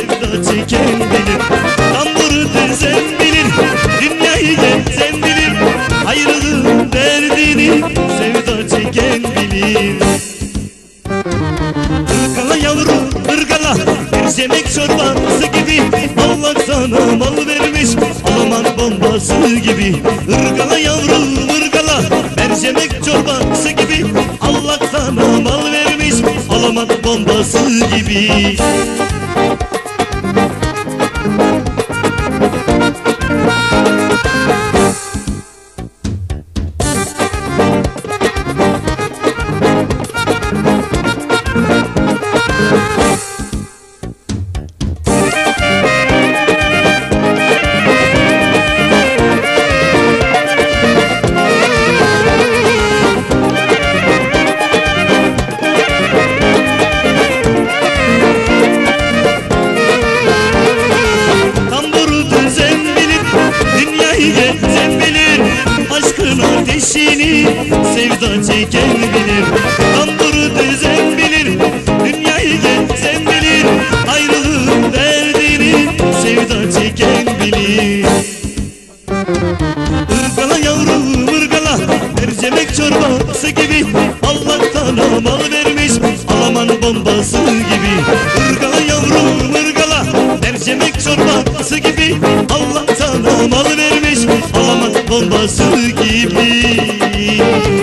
sevda çeken bilir Tamburu düzen bilir Dünyayı gezen bilir. Ayrılığın derdini sevda çeken bilir. Irgala yavrum ırgala Bir yemek çorbası gibi. Allah sana mal vermiş Alman bombası gibi. Irgala yavrum ırgala Mercimek çorbası gibi. Allah sana mal vermiş Alamat bombası gibi. Gezen bilir Aşkın ateşini Sevda çeken bilir. Tamburu düzen bilir Dünyayı gezen bilir. Ayrılığın derdini Sevda çeken bilir. Irgala yavrum ırgala Mercimek çorbası gibi Allah sana mal yuvası gibi.